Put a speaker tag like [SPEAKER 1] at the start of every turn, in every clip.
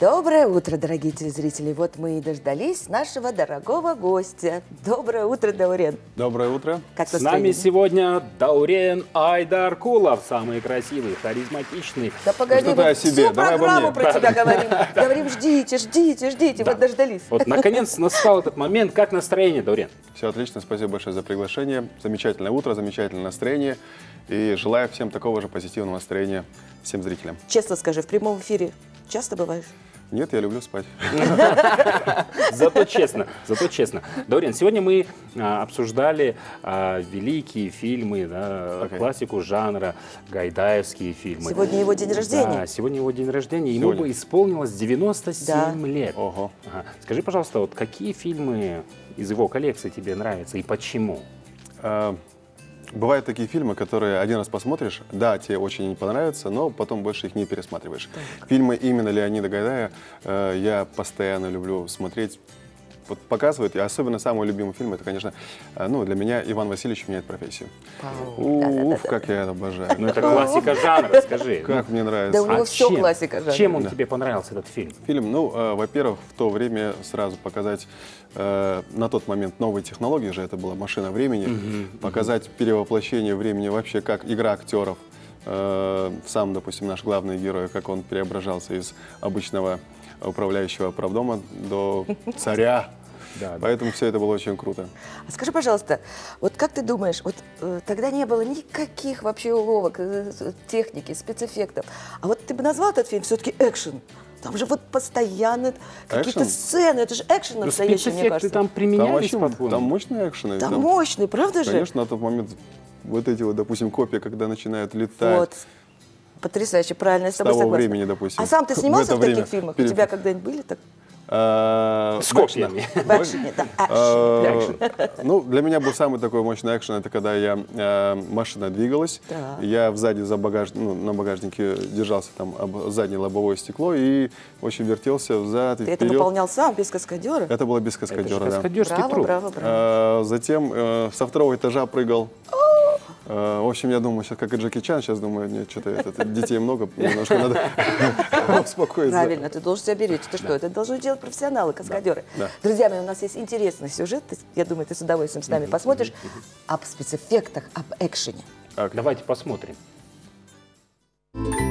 [SPEAKER 1] Доброе утро, дорогие телезрители. Вот мы и дождались нашего дорогого гостя. Доброе утро, Даурен.
[SPEAKER 2] Доброе утро.
[SPEAKER 3] Как С нами сегодня Даурен Айдаркулов, самый красивый, харизматичный.
[SPEAKER 1] Да погоди, ну, мы себе. всю Давай программу про тебя говорим. Говорим, ждите, ждите, ждите. Вот дождались.
[SPEAKER 3] Вот, наконец, настал этот момент. Как настроение, Даурен?
[SPEAKER 2] Все отлично. Спасибо большое за приглашение. Замечательное утро, замечательное настроение. И желаю всем такого же позитивного настроения всем зрителям.
[SPEAKER 1] Честно скажи, в прямом эфире часто бываешь?
[SPEAKER 2] Нет, я люблю спать.
[SPEAKER 3] Зато честно, зато честно. Дорин, сегодня мы а, обсуждали а, великие фильмы, да, okay. классику жанра, гайдаевские фильмы.
[SPEAKER 1] Сегодня его день рождения.
[SPEAKER 3] Да, сегодня его день рождения. Ему бы исполнилось 97 да. лет.
[SPEAKER 2] Ого.
[SPEAKER 3] Ага. Скажи, пожалуйста, вот какие фильмы из его коллекции тебе нравятся и почему?
[SPEAKER 2] А, Бывают такие фильмы, которые один раз посмотришь, да, тебе очень понравятся, но потом больше их не пересматриваешь. Так. Фильмы именно Леонида Гайдая э, я постоянно люблю смотреть вот показывают, и особенно самый любимый фильм, это, конечно, э, ну, для меня Иван Васильевич меняет профессию. Уф, как я это обожаю.
[SPEAKER 3] Ну, это классика жанра, скажи.
[SPEAKER 2] Как мне нравится.
[SPEAKER 1] Да у него все классика жанра.
[SPEAKER 3] Чем он тебе понравился, этот фильм?
[SPEAKER 2] Фильм, ну, э, во-первых, в то время сразу показать э, на тот момент новые технологии же, это была машина времени, показать перевоплощение времени вообще как игра актеров, сам, допустим, наш главный герой, как он преображался из обычного управляющего правдома до царя. Да, Поэтому да. все это было очень круто.
[SPEAKER 1] А скажи, пожалуйста, вот как ты думаешь, вот э, тогда не было никаких вообще уловок, э, техники, спецэффектов. А вот ты бы назвал этот фильм все-таки экшен? Там же вот постоянно какие-то сцены, это же экшен ну, настоящий, мне кажется.
[SPEAKER 3] там применялись,
[SPEAKER 2] там, вообще, там мощные экшены.
[SPEAKER 1] Там, там мощные, правда
[SPEAKER 2] же? Конечно, на тот момент вот эти вот, допустим, копии, когда начинают летать. Вот.
[SPEAKER 1] Потрясающе, правильно, я с тобой
[SPEAKER 2] с того
[SPEAKER 1] согласна.
[SPEAKER 2] времени, допустим.
[SPEAKER 1] А сам ты снимался в, в таких время, фильмах? Перед... У тебя когда-нибудь были так?
[SPEAKER 3] С копьями.
[SPEAKER 2] Ну, для меня был самый такой мощный экшен, это когда я э, машина двигалась, я сзади за багаж, ну, на багажнике держался там об заднее лобовое стекло и очень вертелся взад и
[SPEAKER 1] Ты это выполнял сам, без каскадера?
[SPEAKER 2] Это было без каскадера, да.
[SPEAKER 1] Браво, браво, браво.
[SPEAKER 2] Затем э, со второго этажа прыгал. Э, в общем, я думаю, сейчас как и Джеки Чан, сейчас думаю, нет, что-то это, детей много, немножко надо успокоиться.
[SPEAKER 1] Правильно, ты должен себя беречь. Ты что, это должны делать профессионалы, каскадеры. Друзья мои, у нас есть интересный сюжет, я думаю, ты с удовольствием с нами посмотришь, об спецэффектах, об экшене.
[SPEAKER 3] Давайте посмотрим.
[SPEAKER 4] свет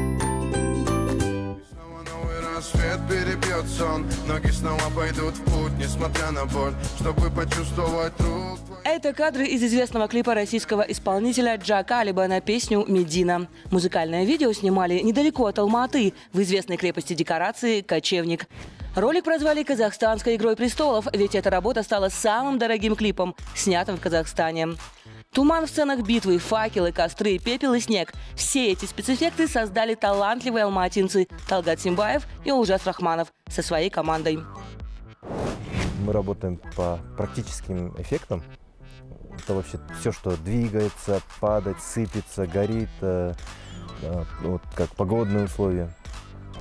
[SPEAKER 4] перебьет сон Ноги снова пойдут в путь, несмотря на боль Чтобы почувствовать труд
[SPEAKER 5] Это кадры из известного клипа российского исполнителя Джака Алиба на песню «Медина». Музыкальное видео снимали недалеко от Алматы, в известной крепости декорации «Кочевник». Ролик прозвали «Казахстанской игрой престолов», ведь эта работа стала самым дорогим клипом, снятым в Казахстане. Туман в сценах битвы, факелы, костры, пепел и снег. Все эти спецэффекты создали талантливые алматинцы Талгат Симбаев и Ужас Рахманов со своей командой.
[SPEAKER 6] Мы работаем по практическим эффектам. Это вообще все, что двигается, падает, сыпется, горит, э, э, вот как погодные условия.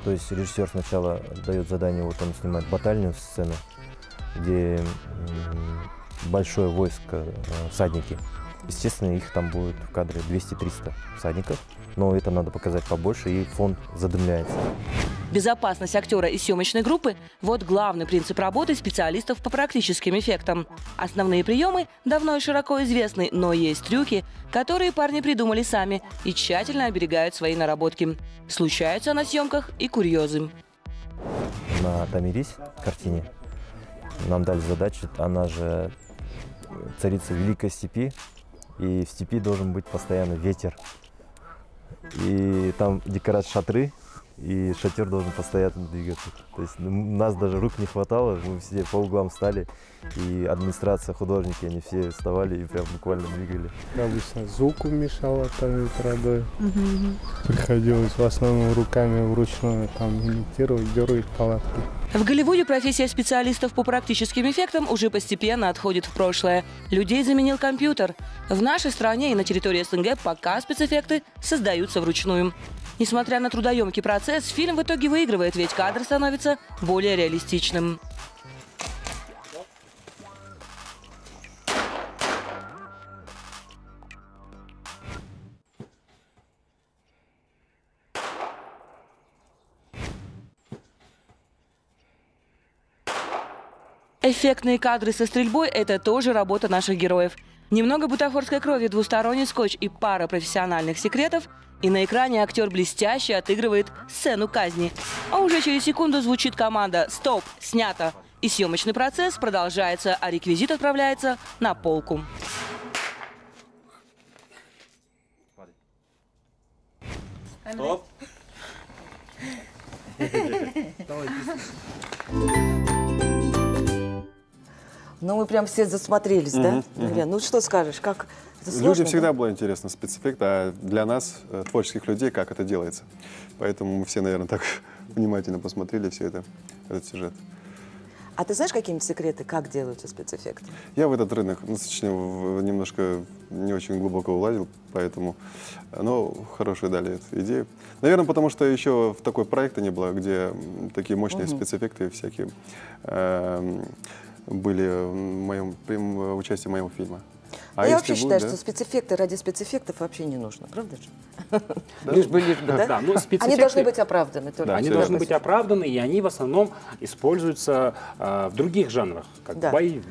[SPEAKER 6] То есть режиссер сначала дает задание, вот он снимает батальную сцену, где большое войско, э, всадники Естественно, их там будет в кадре 200-300 всадников, но это надо показать побольше, и фон задымляется.
[SPEAKER 5] Безопасность актера и съемочной группы – вот главный принцип работы специалистов по практическим эффектам. Основные приемы давно и широко известны, но есть трюки, которые парни придумали сами и тщательно оберегают свои наработки. Случаются на съемках и курьезы.
[SPEAKER 6] На Тамирис картине нам дали задачу, она же царица Великой Степи, и в степи должен быть постоянно ветер. И там декорация шатры, и шатер должен постоянно двигаться. То есть ну, нас даже рук не хватало, мы все по углам стали, и администрация, художники, они все вставали и прям буквально двигали.
[SPEAKER 7] Обычно звуку мешало там ветродой. Угу. Приходилось в основном руками вручную там имитировать, дергать палатки.
[SPEAKER 5] В Голливуде профессия специалистов по практическим эффектам уже постепенно отходит в прошлое. Людей заменил компьютер. В нашей стране и на территории СНГ пока спецэффекты создаются вручную. Несмотря на трудоемкий процесс, фильм в итоге выигрывает, ведь кадр становится более реалистичным. Эффектные кадры со стрельбой – это тоже работа наших героев. Немного бутафорской крови, двусторонний скотч и пара профессиональных секретов – и на экране актер блестяще отыгрывает сцену казни. А уже через секунду звучит команда «Стоп! Снято!» И съемочный процесс продолжается, а реквизит отправляется на полку. Стоп!
[SPEAKER 1] Мы прям все засмотрелись, да? Ну, что скажешь, как это сложно,
[SPEAKER 2] Людям всегда
[SPEAKER 1] да?
[SPEAKER 2] было интересно спецэффект, а для нас, э, творческих людей, как это делается. Поэтому мы все, наверное, так внимательно посмотрели все это, этот сюжет.
[SPEAKER 1] А ты знаешь какие-нибудь секреты, как делаются спецэффекты?
[SPEAKER 2] Я в этот рынок, ну, точнее, в- немножко не очень глубоко улазил, поэтому, э, но хорошую дали эту идею. Наверное, потому что еще в такой проекта не было, где такие мощные спецэффекты всякие эм, были в моем м, участии в моем фильме.
[SPEAKER 1] А я вообще
[SPEAKER 2] будет,
[SPEAKER 1] считаю,
[SPEAKER 2] да?
[SPEAKER 1] что спецэффекты ради спецэффектов вообще не нужно, правда же?
[SPEAKER 3] Лишь бы, лишь бы,
[SPEAKER 1] Да?
[SPEAKER 3] да. ну,
[SPEAKER 1] Они
[SPEAKER 3] спецэффекты-
[SPEAKER 1] должны быть оправданы. только.
[SPEAKER 2] Да,
[SPEAKER 3] Они должны быть оправданы, и они в основном используются а, в других жанрах, как
[SPEAKER 1] Да.
[SPEAKER 3] боевик,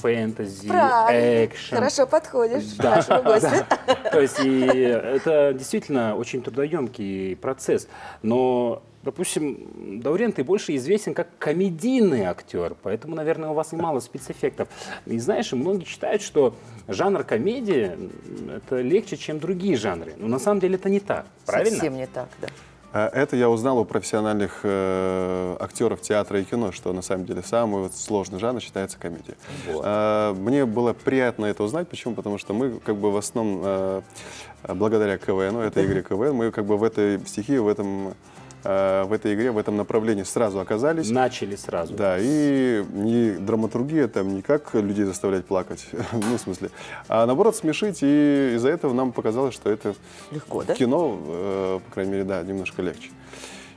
[SPEAKER 3] фэнтези,
[SPEAKER 1] Правильно.
[SPEAKER 3] экшен.
[SPEAKER 1] Хорошо подходишь
[SPEAKER 3] Да,
[SPEAKER 1] нашему гостю.
[SPEAKER 3] да. То есть и это действительно очень трудоемкий процесс. Но, допустим, Даурен, ты больше известен как комедийный актер, поэтому, наверное, у вас и мало спецэффектов. И знаешь, и многие считают, что жанр комедии это легче, чем другие жанры. Но на самом деле это не так, правильно?
[SPEAKER 1] Совсем не так, да.
[SPEAKER 2] А Это я узнал у профессиональных э, актеров театра и кино, что на самом деле самый вот сложный жанр считается комедия. А, мне было приятно это узнать. Почему? Потому что мы как бы в основном, э, благодаря КВН, этой игре КВН, мы как бы в этой стихии, в этом э, в этой игре, в этом направлении сразу оказались.
[SPEAKER 3] Начали сразу.
[SPEAKER 2] Да, и не драматургия там, не как людей заставлять плакать, ну, в смысле, а наоборот смешить, и из-за этого нам показалось, что это
[SPEAKER 1] Легко, да?
[SPEAKER 2] кино, э, по крайней мере, да, немножко легче.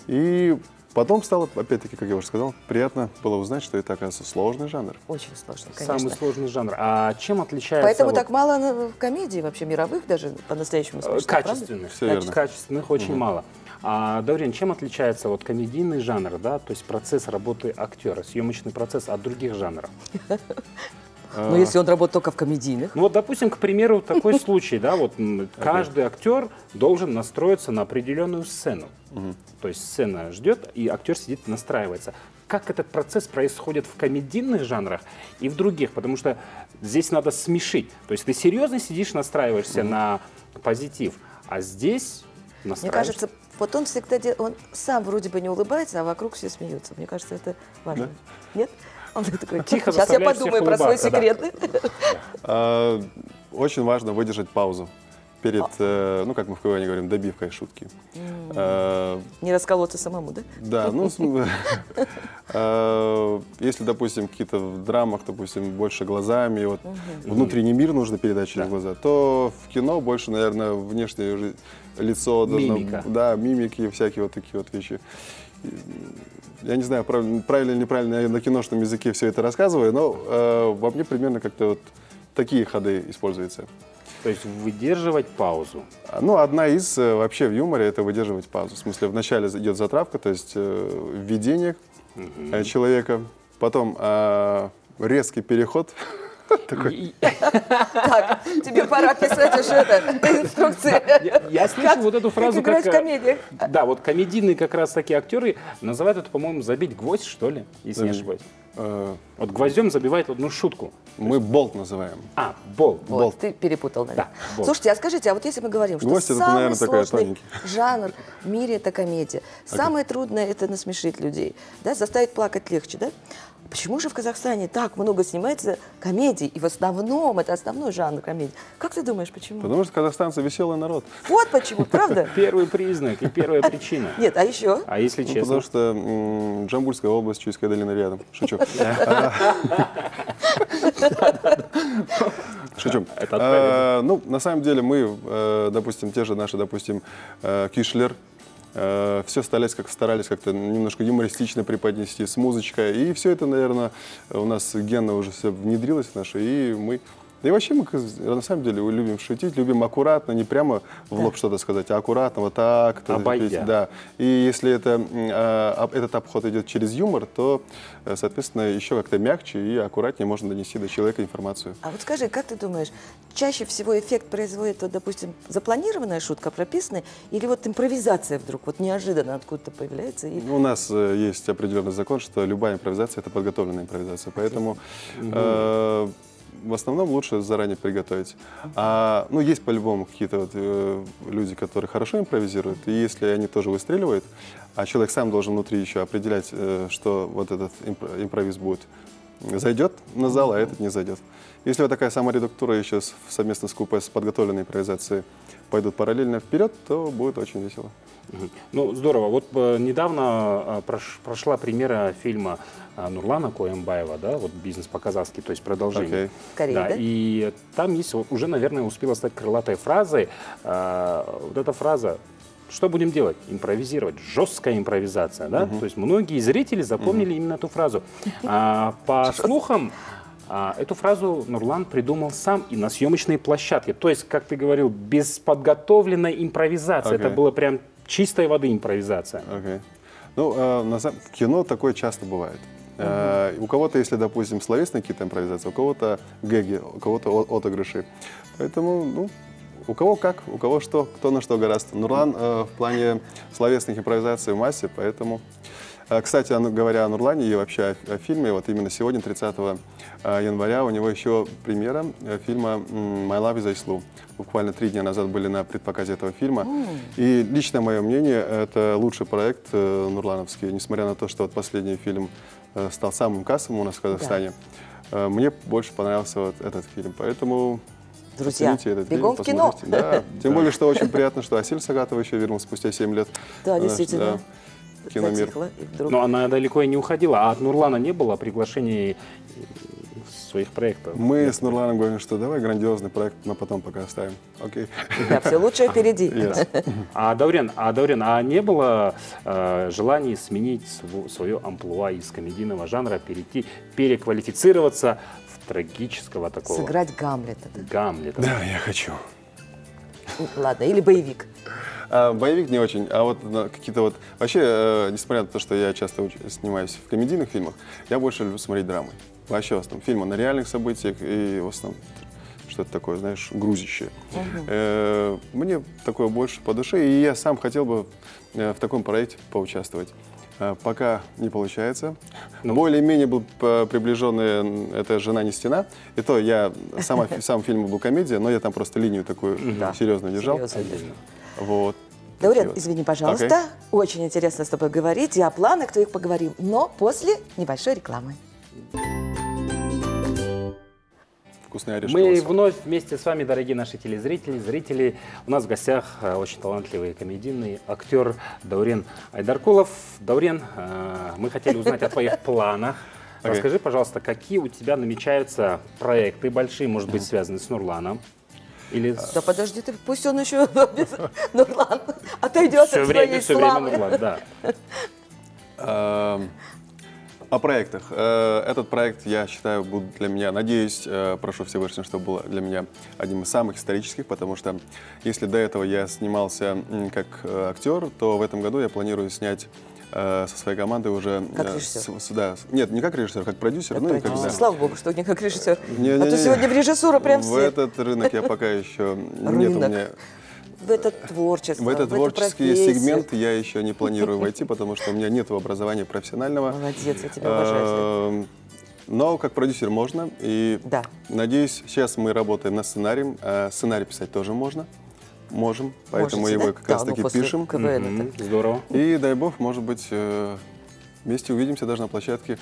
[SPEAKER 2] И потом стало, опять-таки, как я уже сказал, приятно было узнать, что это, оказывается, сложный жанр.
[SPEAKER 1] Очень сложно, конечно.
[SPEAKER 3] Самый сложный жанр. А чем отличается...
[SPEAKER 1] Поэтому
[SPEAKER 3] вот,
[SPEAKER 1] так мало на- комедий вообще мировых даже по-настоящему
[SPEAKER 3] э,
[SPEAKER 1] смешных, правда?
[SPEAKER 3] Качественных.
[SPEAKER 2] Всё верно.
[SPEAKER 3] Качественных очень мало. А, Даурен, чем отличается вот комедийный жанр, да, то есть процесс работы актера, съемочный процесс от других жанров?
[SPEAKER 1] Но если он работает только в комедийных,
[SPEAKER 3] Ну вот, допустим, к примеру, такой случай, да, вот каждый актер должен настроиться на определенную сцену. То есть сцена ждет, и актер сидит и настраивается. Как этот процесс происходит в комедийных жанрах и в других? Потому что здесь надо смешить. То есть ты серьезно сидишь, настраиваешься на позитив, а здесь
[SPEAKER 1] мне кажется, вот он всегда дел- он сам вроде бы не улыбается, а вокруг все смеются. Мне кажется, это важно. Нет? Он такой,
[SPEAKER 3] Тихо
[SPEAKER 1] сейчас я подумаю про свой
[SPEAKER 3] улыбаться, да.
[SPEAKER 1] секрет.
[SPEAKER 2] А, Очень важно выдержать паузу перед, э, ну, как мы в КВН говорим, добивкой шутки. А,
[SPEAKER 1] Не расколоться самому, да?
[SPEAKER 2] Да, ну, э, если, допустим, какие-то в драмах, допустим, больше глазами, вот внутренний мир нужно передать через глаза, то в кино больше, наверное, внешнее уже лицо должно...
[SPEAKER 3] Мимика.
[SPEAKER 2] Да, мимики, всякие вот такие вот вещи. Я не знаю, прав- правильно или неправильно я на киношном языке все это рассказываю, но э, во мне примерно как-то вот такие ходы используются.
[SPEAKER 3] То есть выдерживать паузу.
[SPEAKER 2] А, Ну, одна из э, вообще в юморе это выдерживать паузу. В смысле, вначале идет затравка, то есть э, введение э, человека, потом э, резкий переход.
[SPEAKER 1] Так, тебе пора писать уже это, инструкции.
[SPEAKER 3] Я, слышу вот эту фразу
[SPEAKER 1] играть
[SPEAKER 3] как...
[SPEAKER 1] в
[SPEAKER 3] э,
[SPEAKER 1] комедиях.
[SPEAKER 3] Да, вот комедийные как раз такие актеры называют это, по-моему, забить гвоздь, что ли, если не ошибаюсь. Вот гвоздем забивает одну шутку.
[SPEAKER 2] Мы болт называем.
[SPEAKER 3] А, бол.
[SPEAKER 1] Вот,
[SPEAKER 2] Болт.
[SPEAKER 1] ты перепутал, наверное.
[SPEAKER 3] Да, болт.
[SPEAKER 1] Слушайте, а скажите, а вот если мы говорим, что самый сложный жанр в мире это комедия, самое трудное это насмешить людей, да, заставить плакать легче, да? Почему же в Казахстане так много снимается комедий, и в основном это основной жанр комедии? Как ты думаешь, почему?
[SPEAKER 2] Потому что казахстанцы веселый народ.
[SPEAKER 1] Вот почему, правда?
[SPEAKER 3] Первый признак и первая причина.
[SPEAKER 1] Нет, а еще?
[SPEAKER 3] А если
[SPEAKER 2] Ну,
[SPEAKER 3] честно?
[SPEAKER 2] потому что Джамбульская область, Чуйская долина рядом. Шучу. Шучу. А, Ну, на самом деле мы, э, допустим, те же наши, допустим, э, все старались как старались как-то немножко юмористично преподнести с музычкой. И все это, наверное, у нас генно уже все внедрилось в наше, и мы Да и вообще мы на самом деле любим шутить, любим аккуратно, не прямо в лоб что-то сказать, а аккуратно, вот так.
[SPEAKER 3] Обойдя.
[SPEAKER 2] Да. И если это, а, этот обход идет через юмор, то, э, соответственно, еще как-то мягче и аккуратнее можно донести до человека информацию.
[SPEAKER 1] А вот скажи, как ты думаешь, чаще всего эффект производит, вот, допустим, запланированная шутка, прописанная, или вот импровизация вдруг, вот неожиданно откуда-то появляется? И...
[SPEAKER 2] У нас э, есть определенный закон, что любая импровизация – это подготовленная импровизация, поэтому э, в основном лучше заранее приготовить. А, ну, есть по-любому какие-то вот, э, люди, которые хорошо импровизируют, и если они тоже выстреливают, а человек сам должен внутри еще определять, э, что вот этот импровиз будет, зайдет на зал, а этот не зайдет. Если вот такая саморедуктура еще совместно с купе с подготовленной импровизацией пойдут параллельно вперед, то будет очень весело.
[SPEAKER 3] Ну, здорово. Вот э, недавно э, прошла премьера фильма э, Нурлана Коембаева, да, вот «Бизнес по-казахски», то есть продолжение.
[SPEAKER 1] Okay. Корее, да, да?
[SPEAKER 3] И там есть, уже, наверное, успела стать крылатой фразой. Вот эта фраза что будем делать? Импровизировать. Жесткая импровизация, да? Uh-huh. То есть многие зрители запомнили uh-huh. именно эту фразу. А, по слухам, эту фразу Нурлан придумал сам и на съемочной площадке. То есть, как ты говорил, без подготовленной импровизации. Okay. Это было прям чистой воды импровизация.
[SPEAKER 2] Okay. Ну, э, на, в кино такое часто бывает. Угу. Э, у кого-то, если, допустим, словесные какие-то импровизации, у кого-то гэги, у кого-то отыгрыши. Поэтому, ну, у кого как, у кого что, кто на что гораздо. Нурлан э, в плане словесных импровизаций в массе, поэтому... Э, кстати, говоря о Нурлане и вообще о, о фильме, вот именно сегодня, 30 э, января, у него еще премьера э, фильма «My Love is Islu». Буквально три дня назад были на предпоказе этого фильма. Mm. И лично мое мнение, это лучший проект нурлановский, несмотря на то, что вот последний фильм стал самым кассовым у нас в Казахстане. Да. Мне больше понравился вот этот фильм, поэтому
[SPEAKER 1] Друзья,
[SPEAKER 2] этот
[SPEAKER 1] бегом
[SPEAKER 2] фильм,
[SPEAKER 1] в кино.
[SPEAKER 2] Да, тем более, что очень приятно, что Асиль Сагатова еще вернулся спустя 7 лет.
[SPEAKER 1] Да, действительно
[SPEAKER 2] киномир.
[SPEAKER 3] Но она далеко и не уходила. А от Нурлана не было приглашений своих проектов?
[SPEAKER 2] Мы с Нурланом говорим, что давай грандиозный проект, но потом пока оставим. Окей.
[SPEAKER 1] Да, все лучшее впереди.
[SPEAKER 2] Yes.
[SPEAKER 3] А, Даурен, а, Даурен, а не было э, желаний сменить свое амплуа из комедийного жанра, перейти, переквалифицироваться в трагического такого?
[SPEAKER 1] Сыграть Гамлета.
[SPEAKER 3] Да? Гамлета.
[SPEAKER 2] Да, я хочу.
[SPEAKER 1] Ладно, или боевик.
[SPEAKER 2] А, боевик не очень, а вот какие-то вот... Вообще, э, несмотря на то, что я часто снимаюсь в комедийных фильмах, я больше люблю смотреть драмы. Вообще, в основном, фильмы на реальных событиях и в основном что-то такое, знаешь, грузящее. Угу. Мне такое больше по душе, и я сам хотел бы э, в таком проекте поучаствовать. Пока не получается. Ну. Более-менее был приближенный «Это жена не стена». И то я, сама, сам фильм был комедия, но я там просто линию такую да. серьезно держал. Серьезно. Вот.
[SPEAKER 1] Даурен, извини, пожалуйста. Okay. Очень интересно с тобой говорить. И о планах твоих поговорим. Но после небольшой рекламы.
[SPEAKER 2] Вкусные
[SPEAKER 3] Мы вновь вместе с вами, дорогие наши телезрители, зрители. У нас в гостях э, очень талантливый комедийный актер Даурен Айдаркулов. Даурен, э, мы хотели узнать о твоих планах. Расскажи, пожалуйста, какие у тебя намечаются проекты большие, может быть, связанные с Нурланом?
[SPEAKER 1] Или... Да подожди ты, пусть он еще Нурлан отойдет
[SPEAKER 3] все
[SPEAKER 1] от
[SPEAKER 3] время,
[SPEAKER 1] своей
[SPEAKER 3] все
[SPEAKER 1] славы.
[SPEAKER 3] Время Нурлан, да.
[SPEAKER 2] О проектах. Э, этот проект, я считаю, будет для меня, надеюсь, э, прошу Всевышнего, чтобы был для меня одним из самых исторических, потому что если до этого я снимался как э, актер, то в этом году я планирую снять со своей командой уже...
[SPEAKER 1] Как режиссер?
[SPEAKER 2] С, да, нет, не как режиссер, как продюсер.
[SPEAKER 1] Как
[SPEAKER 2] ну,
[SPEAKER 1] продюсер.
[SPEAKER 2] И как,
[SPEAKER 1] да. Слава богу, что не как режиссер.
[SPEAKER 2] Не, не,
[SPEAKER 1] а то сегодня в режиссуру прям
[SPEAKER 2] в
[SPEAKER 1] все.
[SPEAKER 2] В этот рынок я пока еще... Нет у меня...
[SPEAKER 1] В этот творчество,
[SPEAKER 2] В этот в творческий сегмент я еще не планирую войти, потому что у меня нет образования профессионального.
[SPEAKER 1] Молодец, я тебя уважаю. Эм,
[SPEAKER 2] но как продюсер можно. И
[SPEAKER 1] да.
[SPEAKER 2] надеюсь, сейчас мы работаем над сценарием. А сценарий писать тоже можно. Можем, поэтому
[SPEAKER 1] Можете,
[SPEAKER 2] его
[SPEAKER 1] да?
[SPEAKER 2] как раз
[SPEAKER 1] да,
[SPEAKER 2] таки
[SPEAKER 1] ну,
[SPEAKER 2] пишем.
[SPEAKER 1] КВН mm-hmm.
[SPEAKER 3] Здорово.
[SPEAKER 2] И дай бог, может быть, э, вместе увидимся даже на площадке.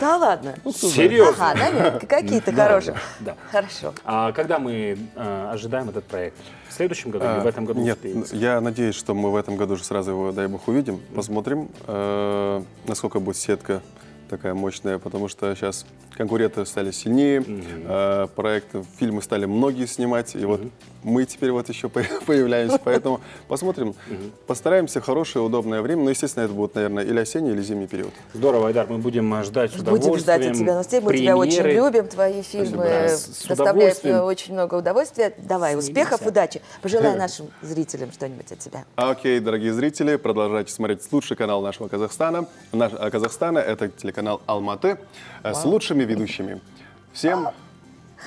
[SPEAKER 1] Да ладно?
[SPEAKER 3] Ну, Серьезно?
[SPEAKER 1] Ага, да, какие-то хорошие.
[SPEAKER 3] Да.
[SPEAKER 1] Хорошо.
[SPEAKER 3] А когда мы э, ожидаем этот проект? В следующем году или в этом году
[SPEAKER 2] Нет, я надеюсь, что мы в этом году же сразу его, дай бог, увидим, посмотрим, э, насколько будет сетка такая мощная, потому что сейчас конкуренты стали сильнее, э, проекты, фильмы стали многие снимать, и вот мы теперь вот еще по- появляемся, поэтому посмотрим, постараемся хорошее, удобное время, но, естественно, это будет, наверное, или осенний, или зимний период.
[SPEAKER 3] Здорово, Айдар, мы будем э, ждать с
[SPEAKER 1] Будем ждать
[SPEAKER 3] удовольствием.
[SPEAKER 1] от тебя новостей. Мы тебя очень любим. Твои фильмы
[SPEAKER 3] с
[SPEAKER 1] доставляют
[SPEAKER 3] удовольствием.
[SPEAKER 1] очень много удовольствия. Давай,
[SPEAKER 3] Снились,
[SPEAKER 1] успехов, удачи. Пожелай нашим зрителям что-нибудь от тебя.
[SPEAKER 2] Окей, дорогие зрители, продолжайте смотреть лучший канал нашего Казахстана. Наш, а, Казахстана – это телеканал Алматы э, с лучшими ведущими. Всем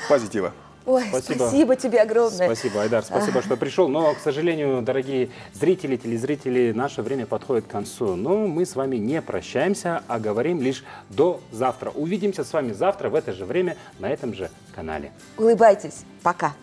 [SPEAKER 2] позитива.
[SPEAKER 1] Ой,
[SPEAKER 3] Спасибо.
[SPEAKER 1] спасибо, тебе огромное.
[SPEAKER 3] Спасибо, Айдар, спасибо, что пришел. Но, к сожалению, дорогие зрители, телезрители, наше время подходит к концу. Но мы с вами не прощаемся, а говорим лишь до завтра. Увидимся с вами завтра в это же время на этом же канале.
[SPEAKER 1] Улыбайтесь. Пока.